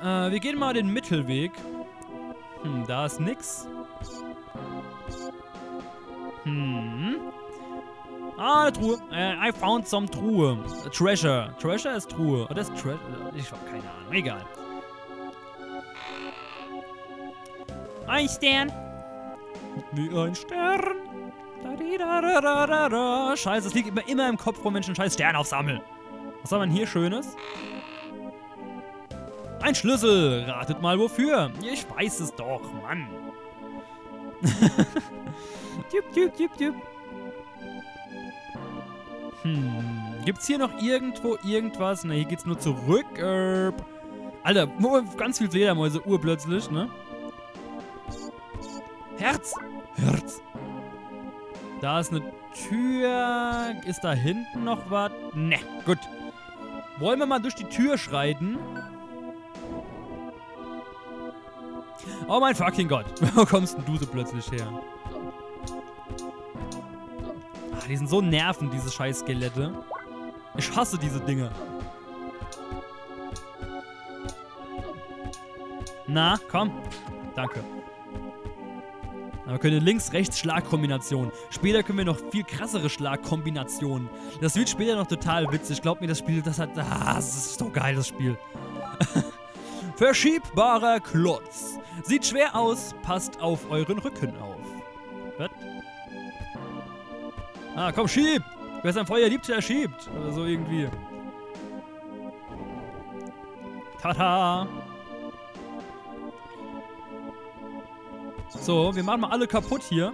Äh, wir gehen mal den Mittelweg. Hm, da ist nix. Hm. Ah, eine Truhe. Äh, I found some Truhe. Treasure. Treasure ist Truhe. Oder ist Treasure? Ich hab keine Ahnung. Egal. Ein Stern. Wie ein Stern. Scheiße, es liegt immer, immer im Kopf rum, Menschen scheiß Stern aufsammeln. Was soll man hier Schönes? Ein Schlüssel. Ratet mal wofür. Ich weiß es doch, Mann. Jup, jup, jup, jup. Hm. Gibt's hier noch irgendwo irgendwas? Ne, hier geht's nur zurück. Äh, Alter, ganz viel Fledermäuse urplötzlich, ne? Herz! Herz! Da ist eine Tür. Ist da hinten noch was? Ne, gut. Wollen wir mal durch die Tür schreiten? Oh mein fucking Gott. Wo kommst denn du so plötzlich her? Ach, die sind so nervend, diese scheiß Skelette. Ich hasse diese Dinge. Na, komm. Danke. Aber wir können links-rechts-Schlagkombinationen. Später können wir noch viel krassere Schlagkombinationen. Das wird später noch total witzig. Glaub mir, das Spiel, das hat... Ah, das ist so geil, das Spiel. Verschiebbarer Klotz. Sieht schwer aus, passt auf euren Rücken auf. Was? Ah, komm, schieb! Wer sein Feuer liebt, der schiebt. Oder so irgendwie. Tada! So, wir machen mal alle kaputt hier.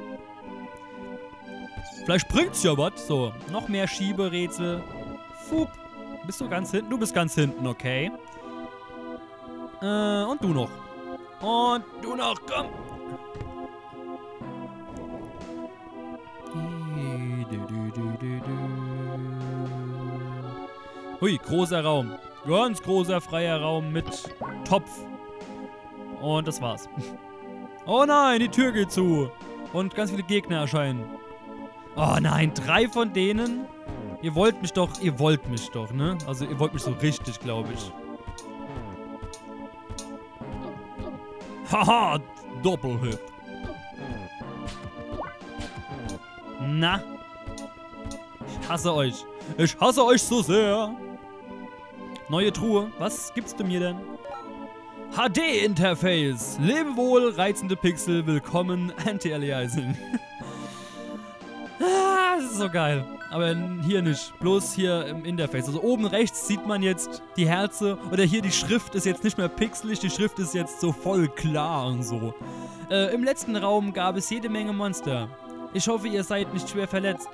Vielleicht bringt's ja was. So, noch mehr Schieberätsel. Fup. Bist du ganz hinten? Du bist ganz hinten, okay. Äh, und du noch. Und du noch, komm. Hui, großer Raum. Ganz großer freier Raum mit Topf. Und das war's. Oh nein, die Tür geht zu. Und ganz viele Gegner erscheinen. Oh nein, drei von denen? Ihr wollt mich doch, ihr wollt mich doch, ne? Also ihr wollt mich so richtig, glaube ich. Haha, Doppelhit. Na? Ich hasse euch. Ich hasse euch so sehr. Neue Truhe. Was gibst du mir denn? HD-Interface. Lebe wohl, reizende Pixel. Willkommen, Anti-Aliasing. ah, das ist so geil. Aber hier nicht. Bloß hier im Interface. Also oben rechts sieht man jetzt die Herze. Oder hier die Schrift ist jetzt nicht mehr pixelig. Die Schrift ist jetzt so voll klar und so. Äh, Im letzten Raum gab es jede Menge Monster. Ich hoffe, ihr seid nicht schwer verletzt.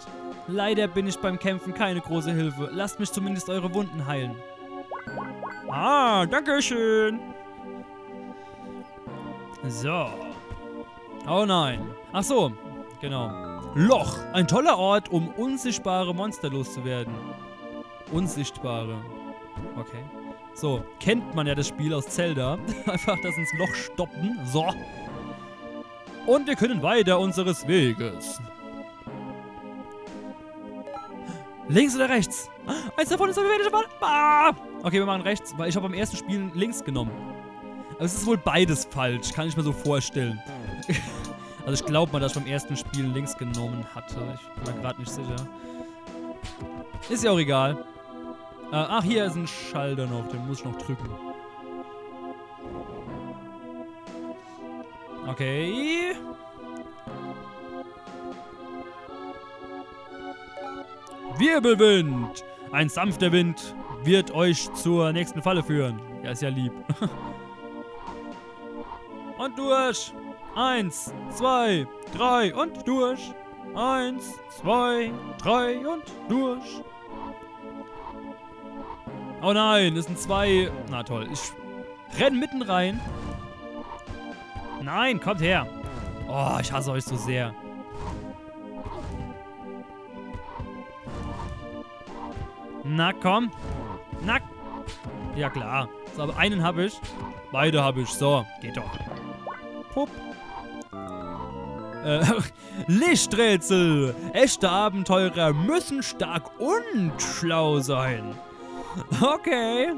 Leider bin ich beim Kämpfen keine große Hilfe. Lasst mich zumindest eure Wunden heilen. Ah, danke schön. So. Oh nein. Ach so, genau. Loch. Ein toller Ort, um unsichtbare Monster loszuwerden. Unsichtbare. Okay. So, kennt man ja das Spiel aus Zelda. Einfach das ins Loch stoppen. So. Und wir können weiter unseres Weges. Links oder rechts? Eins davon ist eine Fall. Ah! Okay, wir machen rechts, weil ich habe beim ersten Spiel links genommen. Aber es ist wohl beides falsch, kann ich mir so vorstellen. also ich glaube mal, dass ich beim ersten Spiel links genommen hatte. Ich bin mir gerade nicht sicher. Ist ja auch egal. Äh, ach, hier ist ein Schalter noch, den muss ich noch drücken. Okay. Wirbelwind. Ein sanfter Wind wird euch zur nächsten Falle führen. Ja, ist ja lieb. und durch. Eins, zwei, drei und durch. Eins, zwei, drei und durch. Oh nein, es sind zwei. Na toll, ich renn mitten rein. Nein, kommt her. Oh, ich hasse euch so sehr. Na komm. Na. Ja klar. So, aber einen habe ich. Beide habe ich. So, geht doch. Pup. Äh, Lichträtsel. Echte Abenteurer müssen stark und schlau sein. Okay.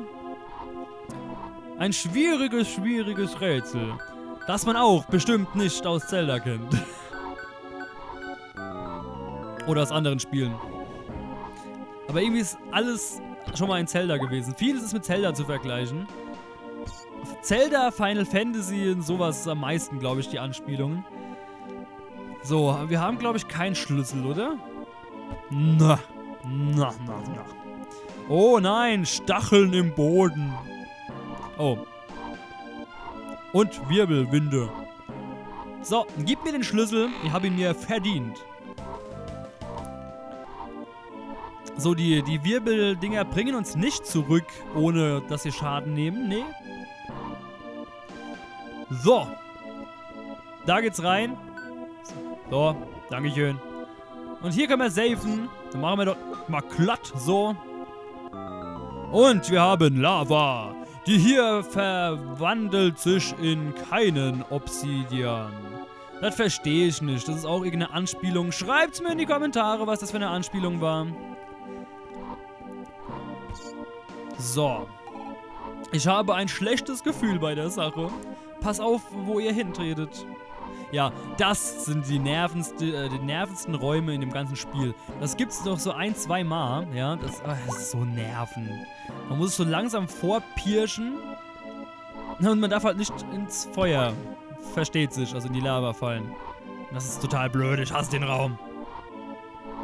Ein schwieriges, schwieriges Rätsel. Das man auch bestimmt nicht aus Zelda kennt. Oder aus anderen Spielen. Aber irgendwie ist alles schon mal ein Zelda gewesen. Vieles ist mit Zelda zu vergleichen. Zelda, Final Fantasy und sowas am meisten, glaube ich, die Anspielungen. So, wir haben, glaube ich, keinen Schlüssel, oder? Na, na, na, na. Oh nein, Stacheln im Boden. Oh. Und Wirbelwinde. So, gib mir den Schlüssel. Ich habe ihn mir verdient. So, die, die Wirbeldinger bringen uns nicht zurück, ohne dass sie Schaden nehmen. Nee. So. Da geht's rein. So, Dankeschön. Und hier können wir safen. Dann machen wir doch mal glatt. So. Und wir haben Lava. Die hier verwandelt sich in keinen Obsidian. Das verstehe ich nicht. Das ist auch irgendeine Anspielung. Schreibt's mir in die Kommentare, was das für eine Anspielung war. So. Ich habe ein schlechtes Gefühl bei der Sache. Pass auf, wo ihr hintretet. Ja, das sind die, nervenste, äh, die nervendsten Räume in dem ganzen Spiel. Das gibt es noch so ein, zwei Mal. Ja, das, oh, das ist so nervend. Man muss so langsam vorpirschen. Und man darf halt nicht ins Feuer. Versteht sich, also in die Lava fallen. Das ist total blöd. Ich hasse den Raum.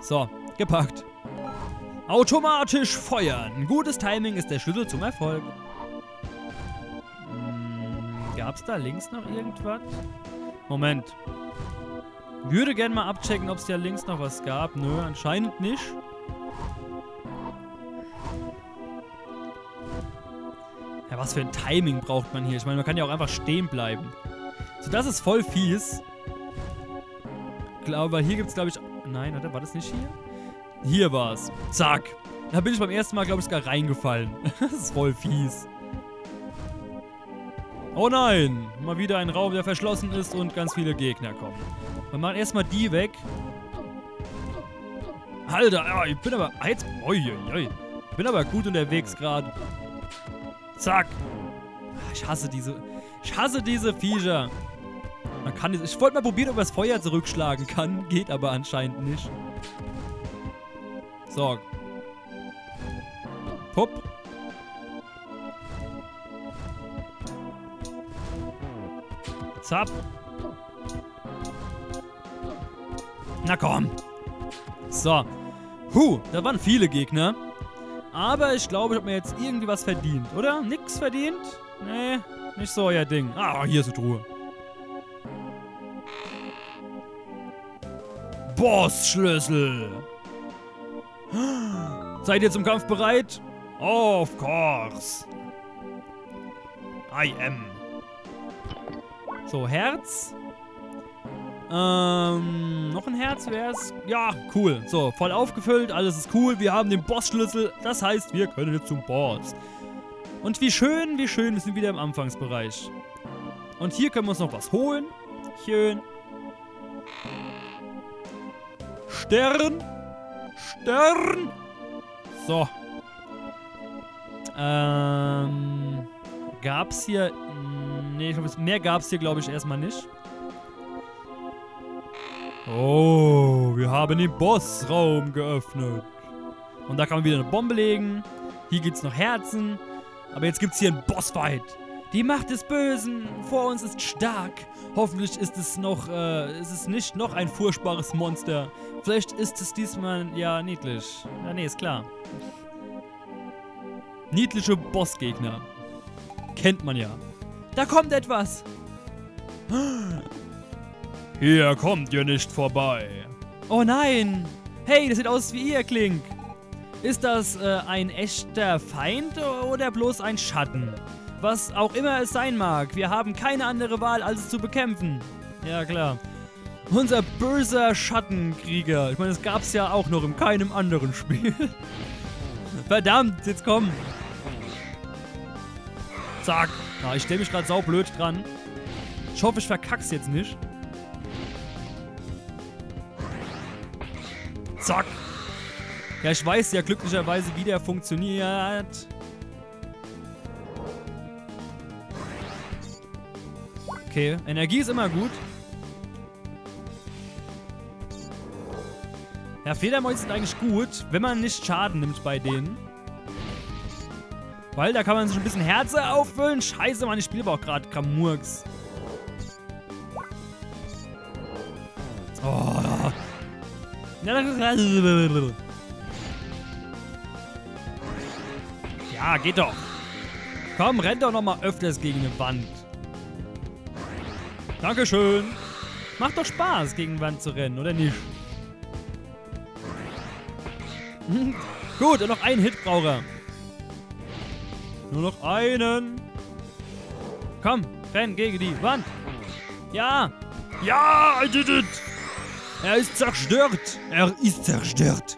So, gepackt. Automatisch feuern. Gutes Timing ist der Schlüssel zum Erfolg. Hm, gab's da links noch irgendwas? Moment. Würde gerne mal abchecken, ob es da links noch was gab. Nö, anscheinend nicht. Ja, was für ein Timing braucht man hier? Ich meine, man kann ja auch einfach stehen bleiben. So, das ist voll fies. Glaube, hier gibt es, glaube ich... Nein, oder? War das nicht hier? Hier war's. Zack. Da bin ich beim ersten Mal, glaube ich, sogar reingefallen. das ist voll fies. Oh nein! Mal wieder ein Raum, der verschlossen ist und ganz viele Gegner kommen. Wir machen erstmal die weg. Alter, ich bin aber... Ich bin aber gut unterwegs gerade. Zack. Ich hasse diese... Ich hasse diese Viecher. Man kann... Ich wollte mal probieren, ob man das Feuer zurückschlagen kann. Geht aber anscheinend nicht. So. Pupp. Zap. Na komm. So. Huh, da waren viele Gegner. Aber ich glaube, ich habe mir jetzt irgendwie was verdient, oder? Nix verdient? Nee, nicht so euer Ding. Ah, hier ist eine Truhe. Bossschlüssel. Seid ihr zum Kampf bereit? Of course. I am. So, Herz. Ähm, noch ein Herz wäre es. Ja, cool. So, voll aufgefüllt, alles ist cool. Wir haben den Bossschlüssel. Das heißt, wir können jetzt zum Boss. Und wie schön, wie schön, wir sind wieder im Anfangsbereich. Und hier können wir uns noch was holen. Schön. Stern. Stern. So. Ähm. Gab's hier. Nee, ich glaube, mehr gab's hier, glaube ich, erstmal nicht. Oh, wir haben den Bossraum geöffnet. Und da kann man wieder eine Bombe legen. Hier gibt's noch Herzen. Aber jetzt gibt's hier einen Bossfight. Die Macht des Bösen vor uns ist stark. Hoffentlich ist es noch, äh, ist es nicht noch ein furchtbares Monster. Vielleicht ist es diesmal, ja, niedlich. Ja, nee, ist klar. Niedliche Bossgegner. Kennt man ja. Da kommt etwas. Hier kommt ihr nicht vorbei. Oh nein. Hey, das sieht aus wie ihr, Klink. Ist das äh, ein echter Feind oder bloß ein Schatten? Was auch immer es sein mag, wir haben keine andere Wahl, als es zu bekämpfen. Ja, klar. Unser böser Schattenkrieger. Ich meine, das gab es ja auch noch in keinem anderen Spiel. Verdammt, jetzt komm. Zack. Ja, ich stelle mich gerade saublöd dran. Ich hoffe, ich verkack's jetzt nicht. Zack. Ja, ich weiß ja glücklicherweise, wie der funktioniert. Okay, Energie ist immer gut. Ja, Fledermäuse sind eigentlich gut, wenn man nicht Schaden nimmt bei denen. Weil da kann man sich ein bisschen Herze auffüllen. Scheiße, aber auch gerade Kramurks. Oh. Ja, geht doch. Komm, renn doch nochmal öfters gegen eine Wand. Dankeschön. Macht doch Spaß, gegen die Wand zu rennen, oder nicht? Gut, und noch einen Hit braucht er. Nur noch einen. Komm, renn gegen die Wand. Ja. Ja, I did it. Er ist zerstört. Er ist zerstört.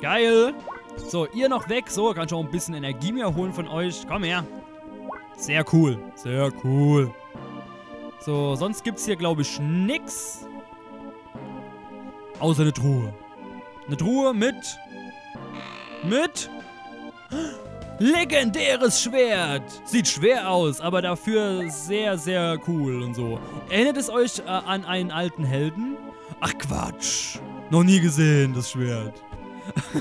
Geil. So, ihr noch weg. So, kann auch ein bisschen Energie mehr holen von euch. Komm her. Sehr cool. Sehr cool. So, sonst gibt es hier, glaube ich, nix. Außer eine Truhe. Eine Truhe mit... Mit... Legendäres Schwert! Sieht schwer aus, aber dafür sehr, sehr cool und so. Erinnert es euch äh, an einen alten Helden? Ach Quatsch. Noch nie gesehen, das Schwert.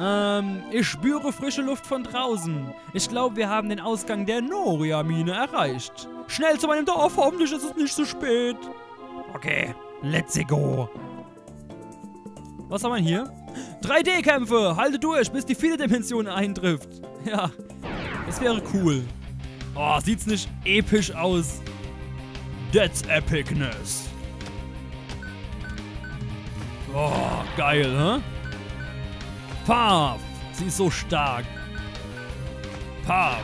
ähm, ich spüre frische Luft von draußen. Ich glaube, wir haben den Ausgang der Noria-Mine erreicht. Schnell zu meinem Dorf, hoffentlich ist es nicht zu spät. Okay, let's go. Was haben wir hier? 3D-Kämpfe! Halte durch, bis die vierte Dimension eintrifft. Ja, das wäre cool. Oh, sieht's nicht episch aus? That's Epicness. Oh, geil, hä? Paf! Sie ist so stark. Paf!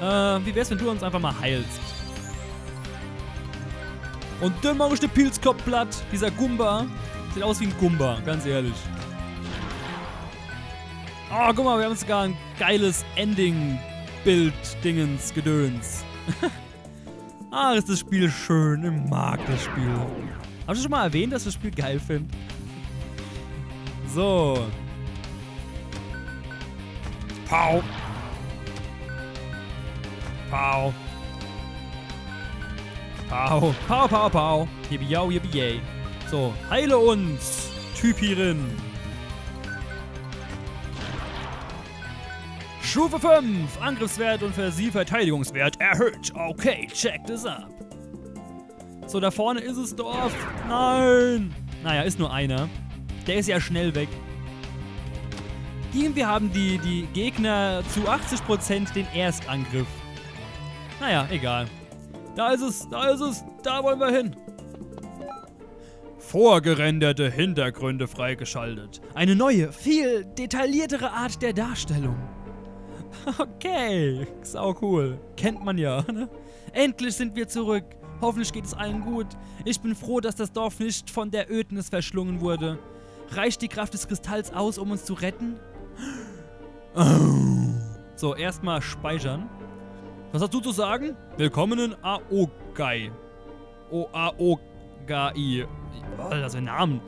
Äh, wie wär's, wenn du uns einfach mal heilst? Und dann mache ich den Pilzkopf platt. Dieser Gumba. Sieht aus wie ein Gumba, ganz ehrlich. Oh, guck mal, wir haben sogar ein geiles Ending-Bild-Dingens, Gedöns. ah, ist das Spiel schön. Ich mag das Spiel. Hast du schon mal erwähnt, dass ich das Spiel geil finde? So. Pau. Pau. Pau. Pau, pau, pau. Yippie, yo, yippie, yay. So, heile uns, Typirin. Stufe 5, Angriffswert und für sie Verteidigungswert erhöht. Okay, check this up. So, da vorne ist es Dorf. Nein. Naja, ist nur einer. Der ist ja schnell weg. Irgendwie haben die, die Gegner zu 80% den Erstangriff. Naja, egal. Da ist es, da ist es, da wollen wir hin vorgerenderte Hintergründe freigeschaltet. Eine neue, viel detailliertere Art der Darstellung. Okay, sau cool. Kennt man ja, ne? Endlich sind wir zurück. Hoffentlich geht es allen gut. Ich bin froh, dass das Dorf nicht von der Ödnis verschlungen wurde. Reicht die Kraft des Kristalls aus, um uns zu retten? So, erstmal speichern. Was hast du zu sagen? Willkommen in Aogai. O Aogai. Oh, das ist ein Namen.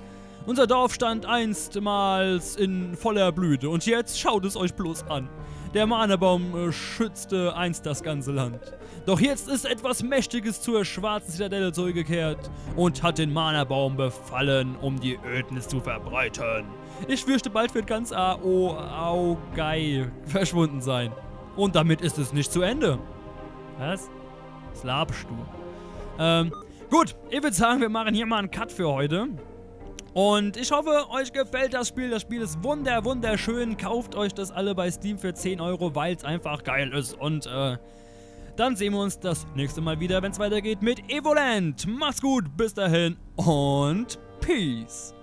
Unser Dorf stand einstmals in voller Blüte und jetzt schaut es euch bloß an. Der Manebaum äh, schützte einst das ganze Land. Doch jetzt ist etwas Mächtiges zur schwarzen Zitadelle zurückgekehrt und hat den Manerbaum befallen, um die Ödnis zu verbreiten. Ich fürchte, bald wird ganz Ao Augai verschwunden sein. Und damit ist es nicht zu Ende. Was? Was labst du? Ähm, Gut, ich würde sagen, wir machen hier mal einen Cut für heute. Und ich hoffe, euch gefällt das Spiel. Das Spiel ist wunder, wunderschön. Kauft euch das alle bei Steam für 10 Euro, weil es einfach geil ist. Und äh, dann sehen wir uns das nächste Mal wieder, wenn es weitergeht mit Evoland. Macht's gut, bis dahin und Peace.